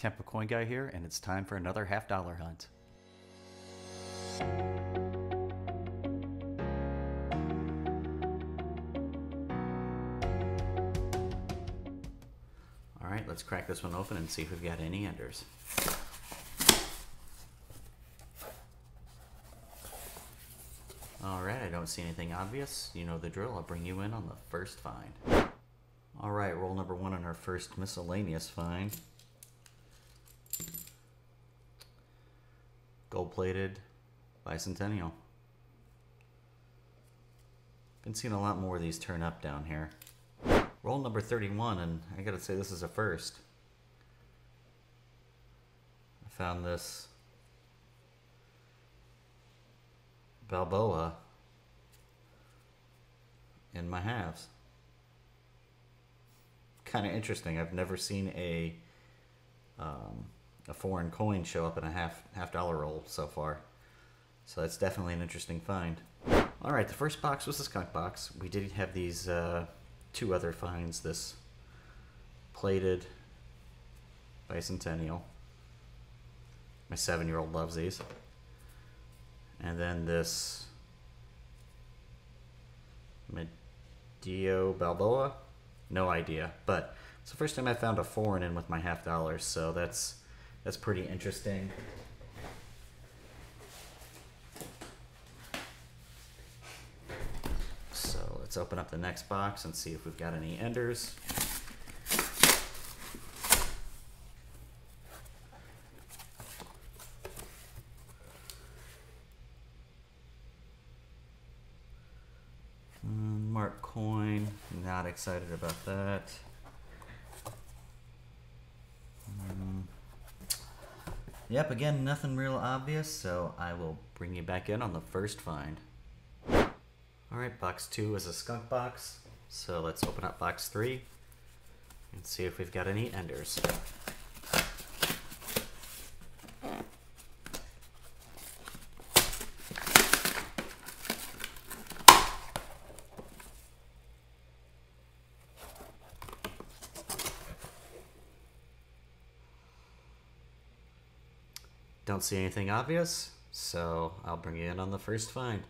Tampa Coin Guy here, and it's time for another half dollar hunt. Alright, let's crack this one open and see if we've got any enders. Alright, I don't see anything obvious. You know the drill. I'll bring you in on the first find. Alright, roll number one on our first miscellaneous find. Gold plated bicentennial. Been seeing a lot more of these turn up down here. Roll number 31, and I gotta say, this is a first. I found this Balboa in my halves. Kind of interesting. I've never seen a um, a foreign coin show up in a half half dollar roll so far. So that's definitely an interesting find. All right, the first box was the skunk box. We did have these uh, two other finds. This plated bicentennial. My seven-year-old loves these. And then this Medio Balboa. No idea, but it's the first time I found a foreign in with my half dollars, so that's that's pretty interesting. So let's open up the next box and see if we've got any enders. Mm, Mark Coin, not excited about that. Mm. Yep, again, nothing real obvious, so I will bring you back in on the first find. Alright, box two is a skunk box, so let's open up box three and see if we've got any enders. Don't see anything obvious, so I'll bring you in on the first find.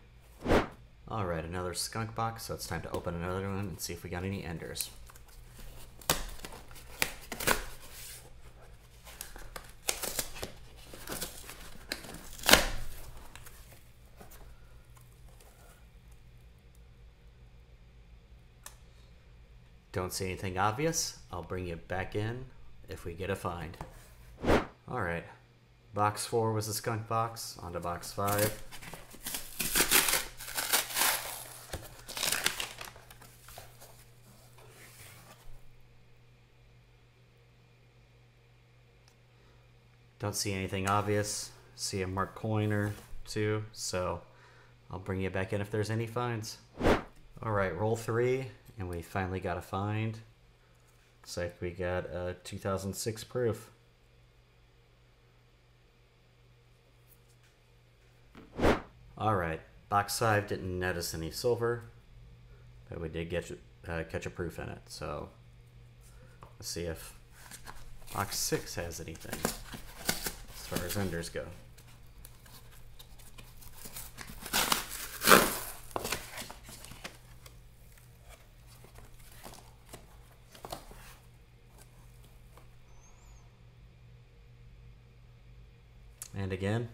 Alright, another skunk box, so it's time to open another one and see if we got any enders. Don't see anything obvious. I'll bring you back in if we get a find. Alright, Box four was the skunk box. On to box five. Don't see anything obvious. See a marked coin or two, so I'll bring you back in if there's any finds. All right, roll three, and we finally got a find. Looks like we got a 2006 proof. All right, box five didn't net us any silver, but we did get uh, catch a proof in it. So let's see if box six has anything as far as enders go. And again,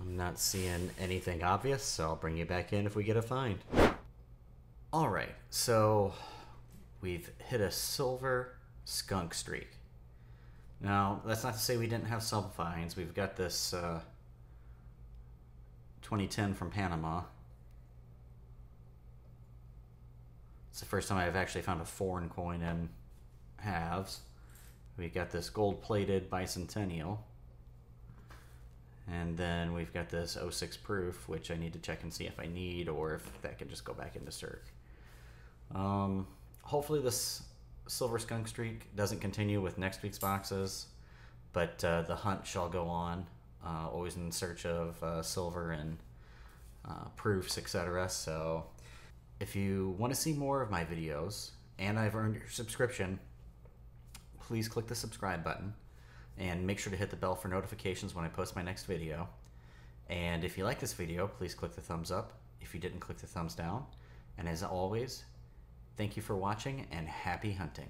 I'm not seeing anything obvious, so I'll bring you back in if we get a find. All right, so we've hit a silver skunk streak. Now, that's not to say we didn't have some finds. We've got this uh, 2010 from Panama. It's the first time I've actually found a foreign coin in halves. We got this gold-plated bicentennial. And then we've got this 06 proof, which I need to check and see if I need or if that can just go back into Circ. Um, hopefully this Silver Skunk Streak doesn't continue with next week's boxes, but uh, the hunt shall go on, uh, always in search of uh, silver and uh, proofs, etc. So if you want to see more of my videos and I've earned your subscription, please click the subscribe button And make sure to hit the bell for notifications when I post my next video. And if you like this video, please click the thumbs up. If you didn't, click the thumbs down. And as always, thank you for watching and happy hunting.